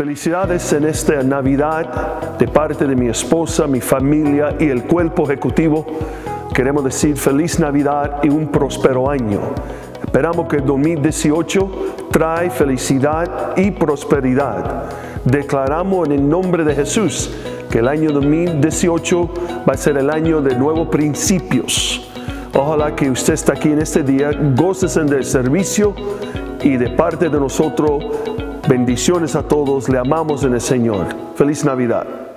Felicidades en esta Navidad de parte de mi esposa, mi familia y el cuerpo ejecutivo. Queremos decir feliz Navidad y un próspero año. Esperamos que el 2018 trae felicidad y prosperidad. Declaramos en el nombre de Jesús que el año 2018 va a ser el año de nuevos principios. Ojalá que usted está aquí en este día, goces del servicio y de parte de nosotros, bendiciones a todos, le amamos en el Señor. Feliz Navidad.